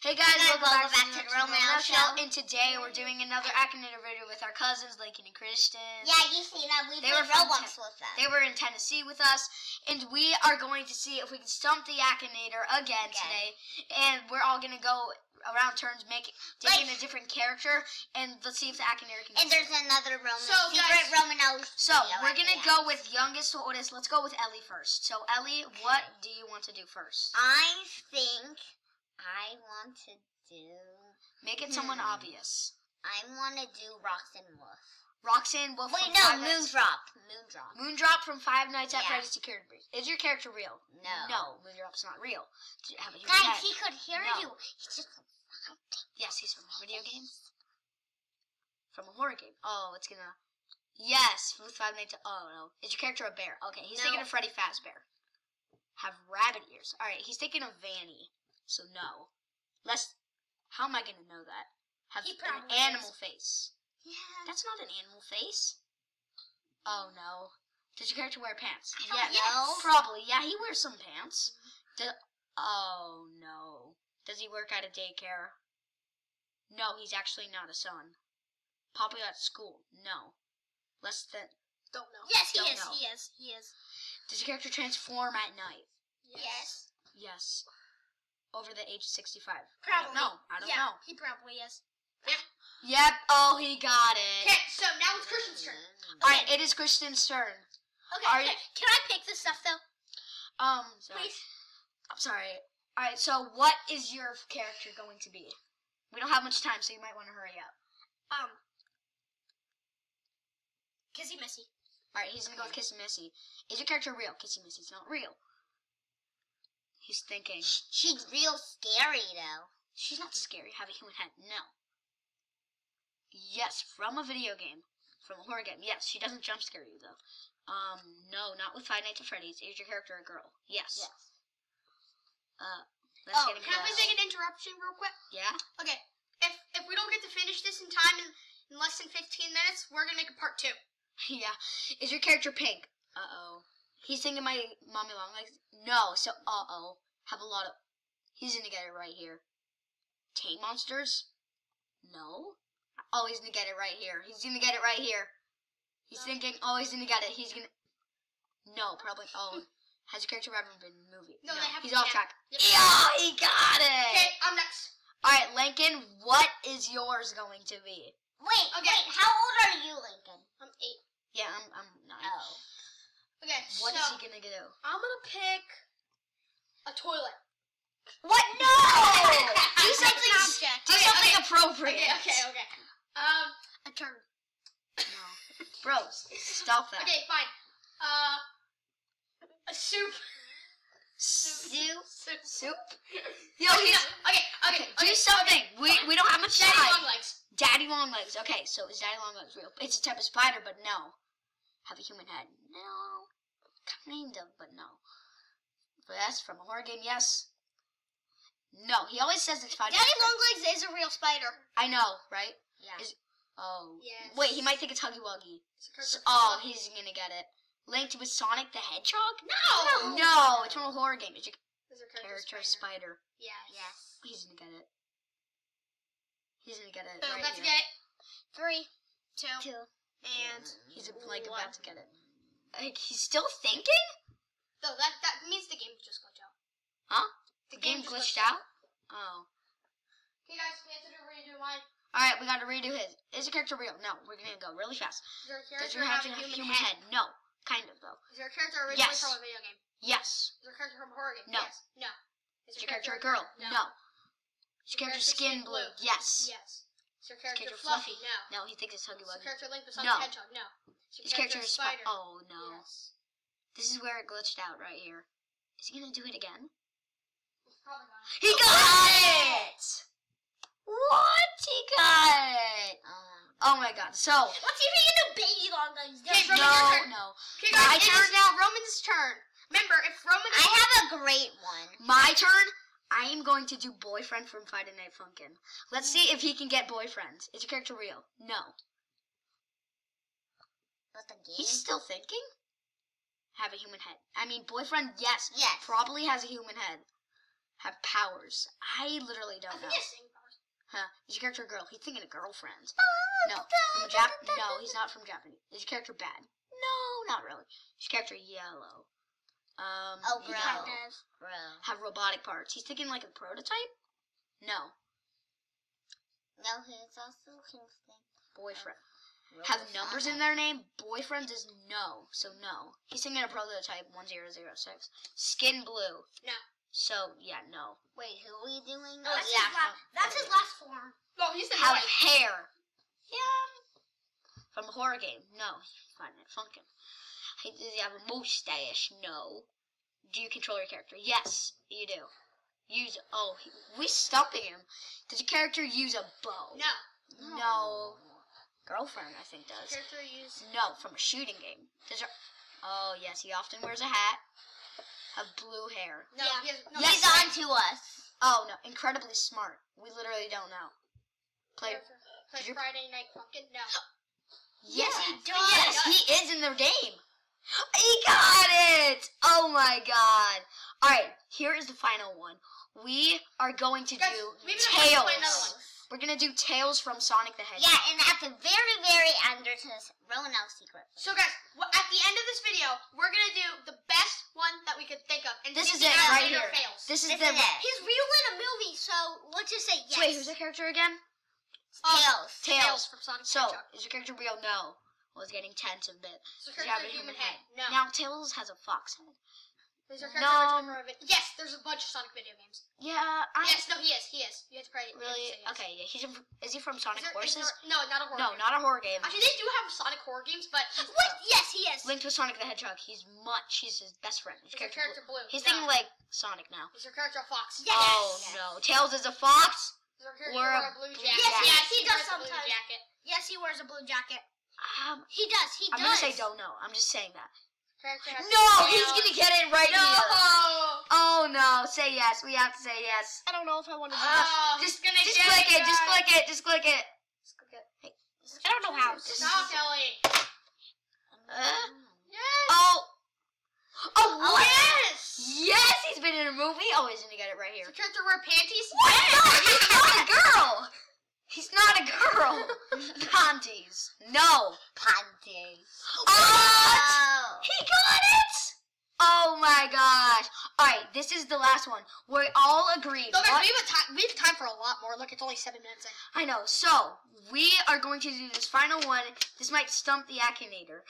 Hey guys, Hey, welcome, welcome back, to the Romeo Show. Show. And today we're doing another Akinator video with our cousins, Lincoln and Christian. Yeah, you see that we They were Roblox with them. They were in Tennessee with us, and we are going to see if we can stump the Akinator again, Again. today. And we're all gonna go around turns, make taking a different character, and let's see if the Akinator can. And there's another Roman So, secret guys- Romano. So we're gonna go with youngest to oldest. Let's go with Ellie first. So Ellie, what do you want to do first? I think I want to do. Make it someone Hmm. obvious. I want to do Roxanne Wolf. Roxanne Wolf. Wait, from no, Moondrop. Moondrop. Moondrop from Five Nights at Yeah. Freddy's Security Breach. Is your character real? No. No, Moondrop's not real. Have a Guys, head? he could hear No. you. He's just. Yes, he's from a video game. From a horror game. Oh, it's gonna. Yes, with Five Nights. At... Oh no, is your character a bear? Okay, he's No. taking a Freddy Fazbear. Have rabbit ears. All right, he's taking a Vanny. So no. Let's. How am I gonna know that? Have He an animal is. face. Yeah. That's not an animal face. Oh no. Does your character wear pants? I yeah, probably. Yeah, he wears some pants. Mm-hmm. Do- oh no. Does he work at a daycare? No, he's actually not a son. Probably at school? No. Less than. Don't know. Yes, he he Don't is. is, know. He is. He is. Does your character transform at night? Yes. Yes. Over the age of 65. Probably. No, I don't yeah, know. He probably is. Yeah. Yep. Oh, he got it. Okay, so now it's Christian's turn. Alright, it is Christian's turn. Okay, Are okay. you- Can I pick this stuff though? Um, sorry. Please. I'm sorry. All right, so what is your character going to be? We don't have much time, so you might want to hurry up. Um. Kissy Missy. All right, he's gonna go with Kissy Missy. Is your character real? Kissy Missy's not real. He's thinking. She's real scary though. She's not scary. Have a human head. No. Yes, from a video game, from a horror game. Yes, she doesn't jump scare you though. Um, no, not with Five Nights at Freddy's. Is your character a girl? Yes. Yes. Uh, let's Oh, get can I please take an interruption real quick? Yeah. Okay. If if we don't get to finish this in time in, in less than 15 minutes, we're gonna make a part two. Yeah. Is your character pink? Uh oh. He's thinking my mommy long legs. No. So uh oh. Have a lot of. He's gonna get it right here. Tame monsters? No. Oh, he's gonna get it right here. He's gonna get it right here. He's No. thinking. Oh, he's gonna get it. He's gonna. No, probably. Oh, has your character ever been in a movie? No, they haven't He's off track. Yep. Yeah, he got it. Okay, I'm next. All right, Lincoln. What is yours going to be? Wait. Okay. Wait. How old are you, Lincoln? I'm eight. Yeah, I'm. I'm nine. Oh. Okay, What so is he gonna do? I'm gonna pick a toilet. What? No! do something. Do Okay, something okay. appropriate. Okay, okay, okay. Um, A turn. No. Bros, stop that. okay, fine. Uh, a soup. Soup. Soup. Soup. Yo, Yo, he's. okay, okay, Do okay. something. We we don't have much Daddy time. long legs. Daddy long legs. Okay, so is Daddy long legs real? It's a type of spider, but no. Have a human head? No. Kind of, but no. But that's from a horror game. Yes. No, he always says it's spider. Daddy long legs is a real spider. I know, right? Yeah. Is- Oh. Yes. Wait, he might think it's Huggy Wuggy. It's a S- character Oh, he's gonna get it. Linked with Sonic the Hedgehog? no. No, it's from a horror game. It's a character, spider. spider. Yes. Yes. He's gonna get it. He's gonna get it. So right let's here. get three, two, Two. and He's like one. about to get it. Like he's still thinking? No, that that means the game just glitched out. Huh? The, The game just glitched out? Oh. Okay, guys, we have to do redo mine. Alright, we gotta redo his. Is your character real? No, we're gonna go really fast. Does your Does character your have character a have human, a human head? head? No. Kind of though. Is your character originally Yes. from a video game? Yes. Is your character from a horror game? No. Yes. No. Is your character a girl? No. No. Is your character skin blue? Yes. Yes. Is your character, character fluffy? fluffy? No. No, he thinks it's Huggy Is your character Link the No. Hedgehog? No. His character a is spi- spider? Oh no. Yes. This is where it glitched out right here. Is he gonna do it again? It's probably not. He got it! What? He got it! Um. Oh my god. So, Let's see if we can do baby long legs. Okay, your no, turn. no. Okay, My guys, it turn? is now Roman's turn. Remember, if Roman I have a great one. My turn. I am going to do boyfriend from Friday Night Funkin'. Let's see if he can get boyfriend. Is your character real? No. But the game. He's still thinking? Have a human head. I mean, boyfriend, yes. Yes. Probably has a human head. have powers? I literally don't think know. Huh? Is your character a girl? He's thinking of girlfriends. No, from Jap. No, he's not from Japanese. Is your character bad? No, not really. Is your character yellow? Um, Oh, bro. Bro. Have robotic parts. He's thinking like a prototype. No, No, he's also Kingston. boyfriend. Have numbers in their name. Boyfriend is no, so no. He's thinking a prototype one zero zero six. Skin blue. No. So yeah, no. Wait, who are we doing? Oh, that's, yeah. his last, that's his last form. No, he's the Have white. hair. Yeah. From a horror game. No. Find it funkin'. Does he have a mustache? No. Do you control your character? Yes, you do. Use oh, he- we stumping him. Does your character use a bow? No. No. Girlfriend, I think does. Character use. No, from a shooting game. Does your oh yes, he often wears a hat. Have blue hair. No, Yeah. he has, no He's on to us. Oh no, incredibly smart. We literally don't know. Play. Play you- Friday Night Funkin'? No. Yes, he does. Yes, he is in the game. He got it! Oh my god. Alright, here is the final one. We are going to Guys, do we even have to Tails. Play another one. We're gonna do Tails from Sonic the Hedgehog. Yeah, and at the very, very end, there's this Ronell secret. So guys, at the end of this video, we're gonna do the best one that we could think of, and This see is it right here. Fails. This is This the is it. He's real in a movie, so let's just say yes. Wait, who's the character again? Um, Tails. Tails. from Sonic the So, Hedgehog. is your character real? No. Well, it's getting tense a bit. So Does character have a human human head. No. Now, Tails has a fox head. Is your character No. Yes, there's a bunch of Sonic video games. Yeah, I Yes, no, he is. He is. You have to probably to really yes. okay. Yeah, he's in, is he from Sonic there- Forces? there- no, not a horror. No, game. not a horror game. Actually, they do have Sonic horror games, but What? yes, he is. Link to Sonic the Hedgehog. He's much. He's his best friend. His Is character. character blue? He's no. thinking like Sonic now. Is your character a fox? Yes. Oh Yes. no, Tails is a fox. Is your character Or a a blue blue jacket? Yes, yes, he does a blue sometimes. Yes, he wears a blue jacket. Um, He does. He does. I'm gonna say don't know. I'm just saying that. No, he's gonna get it right No. here. Oh no, say yes. We have to say yes. I don't know if I want to Oh, he's Just, gonna just click it. Just click it. Just click it. Just click it. I don't know how. Stop telling. Uh, Yes. oh. Oh, Oh? Yes. Yes, he's been in a movie. Oh, he's gonna get it right here. your character wear panties? What? No, he's not a girl. He's not a girl. Panties. No. Panties. Oh, he got it. Oh my gosh. All right, this is the last one. We all agreed. No, guys, we have, time, we have time for a lot more. Look, it's only seven minutes in. I know. So we are going to do this final one. This might stump the Akinator.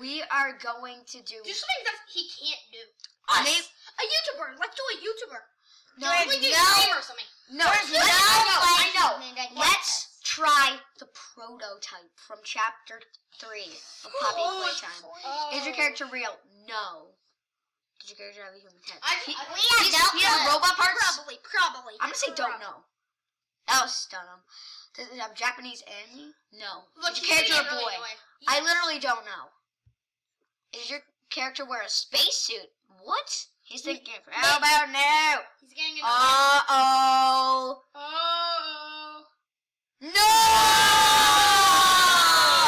We are going to do. Do something that he can't do. Us. Maybe- a YouTuber. Let's do a YouTuber. No, Like, we do no, streamer or something. no. No I know. I know. we can get Let's this. try the prototype from chapter three of Poppy Oh, Playtime. Is your oh. character real? No. Does your character have a human head? I- He- I- We no he has robot parts. Probably, probably. I'm gonna say don't know. That was stun him. Does it have Japanese anime? No. Look, Is your character a really boy? I literally don't know. Is your character wear a spacesuit? What? He's thinking. How about now? He's getting annoyed. Uh oh. oh. No!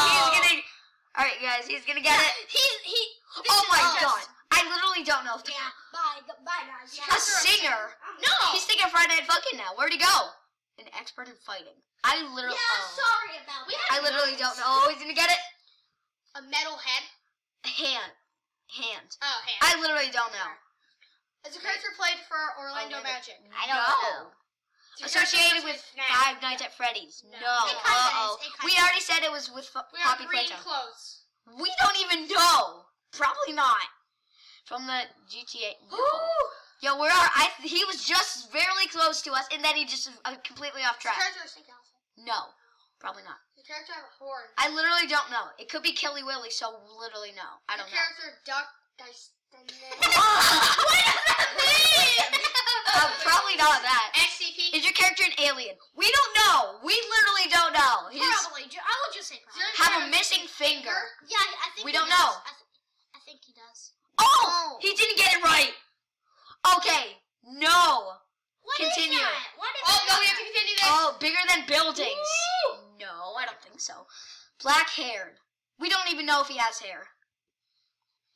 He's getting. All right, guys. He's gonna get it. He's he. Oh my just- god! I literally don't know. If Yeah. Bye. Bye, guys. A singer. No. He's thinking Friday Night Funkin' now. Where'd he go? An expert in fighting. I literally. yeah. oh. Sorry about that. I literally don't know. Oh, he's gonna get it. A metal head. Hand. Hand. Oh, hand. I literally don't know. As a character played for Orlando Oh, Magic. I don't no. know. Is Associated with? Five Nights at Freddy's. No. No. Uh oh. is. It We already said it was with F- We Poppy Playtime. clothes. We don't even know. Probably not. From the GTA. No. Yo, where are I? He was just barely close to us, and then he just uh, completely off track. character have a snake outfit? No, probably not. Your character have a horn? I literally don't know. It could be Killy Willy, so literally no. I don't know. character duck dice. what does that mean? Uh, probably not that. SCP. Is your character an alien? We don't know. We literally don't know. He's Probably. ju- I would just say probably. have a missing finger. Yeah, I think We he don't does. know. I, th- I think he does. Oh, he didn't get it right. Okay, no. What is Continue. that? What is Oh no, we have to continue this. Oh, bigger than buildings. No, I don't think so. Black haired. We don't even know if he has hair.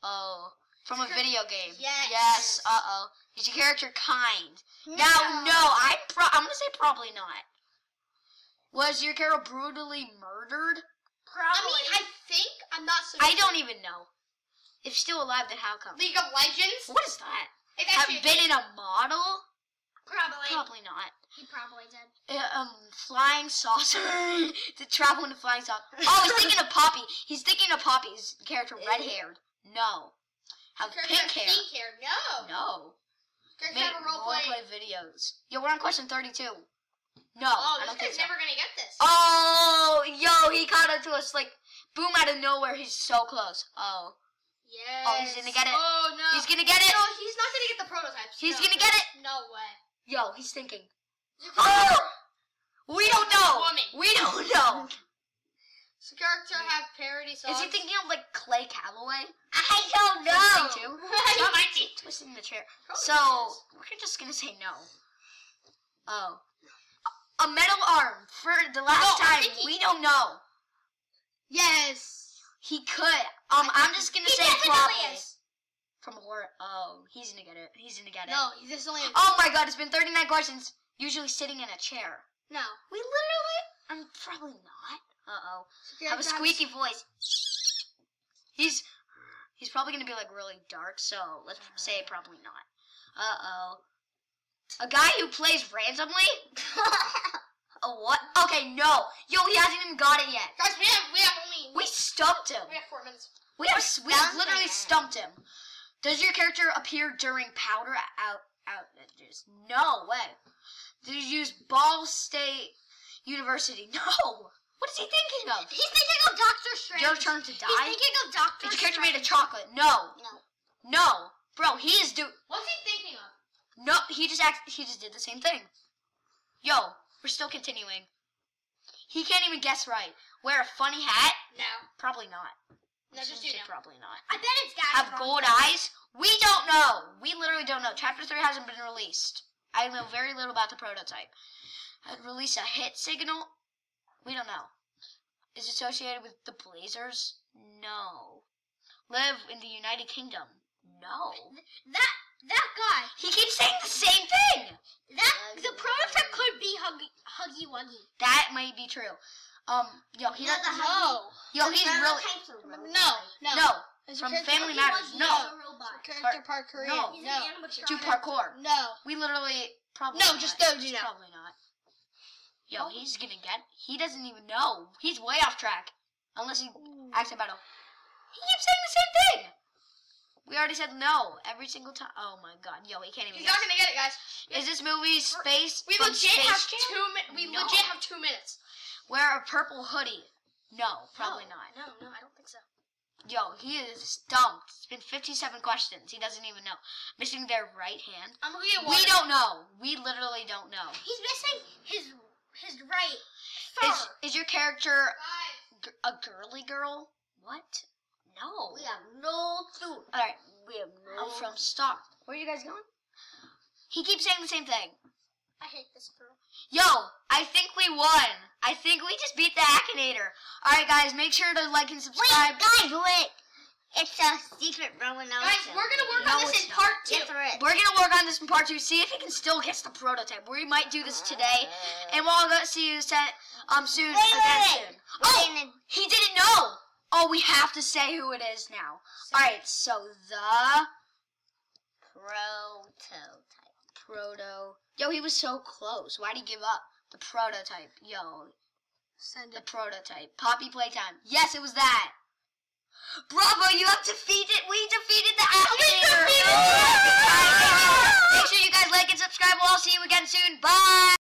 Oh, from a video game. Yes. Yes. Uh oh. Is your character kind? Now, no, I'm pro- I'm gonna say probably not. Was your Carol brutally murdered? Probably. I mean, I think I'm not so. I don't even know. If still alive, then how come? League of Legends. What is that? It's Have been in a model? probably. Probably not. He probably did. Uh, um, flying saucer. to travel in a flying saucer. Oh, he's thinking of Poppy. He's thinking of Poppy's character, red haired. No. Have Character pink hair. Pink hair. No. No. Character Make have a role play. roleplay videos. Yo, we're on question 32. No, Oh, I don't think guy's so. never gonna get this. Oh, yo, he caught up to us like boom out of nowhere. He's so close. Oh, Yes. Oh, he's gonna get it. Oh no. he's gonna get it. No, he's not gonna get the prototypes. He's No. gonna get it. No way. Yo, he's thinking. Oh! Oh, we don't know. Woman. We don't know. The character have parody songs? Is he thinking of like Clay Calloway? I don't know. too? Stop might be. twisting the chair. Probably So is. we're just gonna say no. Oh, a metal arm for the last No, time. he- We don't know. Yes. He could. Um, I'm just gonna He say probably is. from horror. Oh, he's gonna get it. He's gonna get it. No, this is only. Oh my god, it's been 39 questions. Usually sitting in a chair. no. We literally. I'm probably not. Uh oh. Have a squeaky voice. He's he's probably gonna be like really dark, so let's say probably not. Uh oh. A guy who plays randomly? A what? Okay, no. Yo, he hasn't even got it yet. Guys, we have we have only We stumped him. we have four minutes. We have we have literally stumped him. Does your character appear during powder out outages? No way. Did you use Ball State University? No. What is he thinking of? He's thinking of Doctor Strange. Your turn to die. He's thinking of Doctor Did your character Strange. made of chocolate? No. No. No. Bro, he is do What's he thinking of? no. He just act. He just did the same thing. Yo, we're still continuing. He can't even guess right. Wear a funny hat? No. Probably not. No, just do. Probably not. I bet it's got have gold eyes? We don't know. We literally don't know. Chapter 3 hasn't been released. I know very little about the prototype. Release a hit signal? We don't know. Is associated with the Blazers? No. Live in the United Kingdom? No. That that guy. He keeps saying the same thing. That the prototype could be Huggy Huggy Wuggy. That might be true. Um, yo, he doesn't. the No. Yo, he's really. No. No. No, Is from Family Huggy Matters. Wuggy? No. Character part Korean. No. He's No. an animatronic. to parkour. No. We literally probably. No, not. just those you know. Probably not. Yo, he's gonna get. He doesn't even know. He's way off track. Unless he acts about it. He keeps saying the same thing. We already said no every single time. Oh my god, yo, he can't even. He's not gonna get it, guys. Is this movie space? We legit Space have Jam? two. Mi- we No. legit have two minutes. Wear a purple hoodie. No, probably No. not. No, no, I don't think so. Yo, he is stumped. It's been 57 questions. He doesn't even know. Missing their right hand. I'm gonna get We don't know. We literally don't know. He's missing his his right Is, is your character g- a girly girl? What? No. We have no clue. Alright, We have no. I'm from Star. Where are you guys going? He keeps saying the same thing. I hate this girl. Yo, I think we won. I think we just beat the Akinator. Alright, guys, make sure to like and Wait, subscribe. guys, wait. It's a secret Roman Guys, we're gonna work No, on this in part two. Yes. We're gonna work on this in part two. See if he can still guess the prototype. We might do this today, and we'll go see you set um soon Wait, wait, again wait. soon. Oh, he didn't know. Oh, we have to say who it is now. All right, so the prototype. proto. Yo, he was so close. Why'd he give up? The prototype. Yo, Send the prototype. Poppy playtime. Yes, it was that. Bravo, you have defeated. We defeated the Akinator. defeated! Make sure you guys like and subscribe. We'll all see you again soon. Bye.